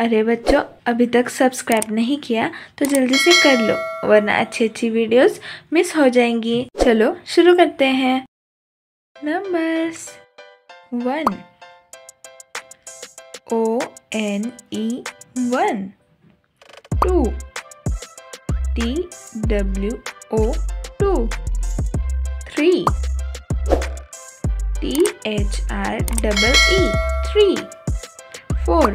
अरे बच्चों अभी तक सब्सक्राइब नहीं किया तो जल्दी से कर लो वरना अच्छी अच्छी वीडियोस मिस हो जाएंगी चलो शुरू करते हैं numbers one O N E one two T W O two three T H R double E three four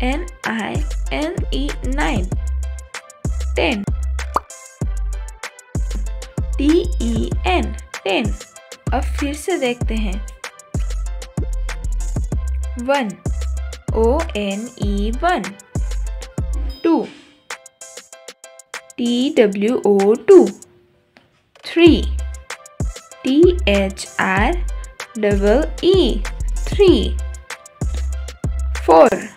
N I N E 9 10 T E N 10 अब फिर से देखते हैं one O N E one two T W O two three T H R double E three four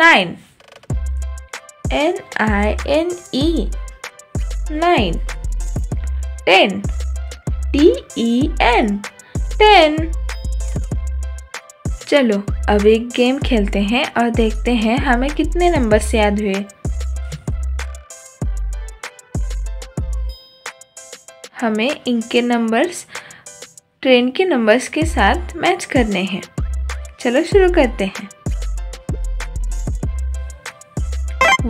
nine n i n e nine ten t e n ten चलो अब एक game खेलते हैं और देखते हैं हमें कितने नंबर्स याद हुए हमें इनके नंबर्स ट्रेन के नंबर्स के साथ मैच करने हैं चलो शुरू करते हैं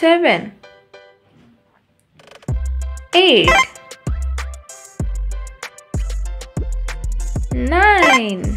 seven, eight, nine.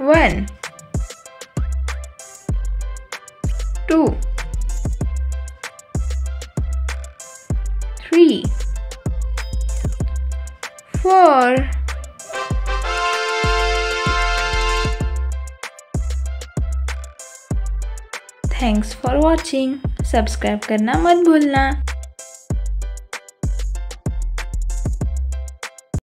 one, two, three, four, thanks for watching subscribe करना मत भूलना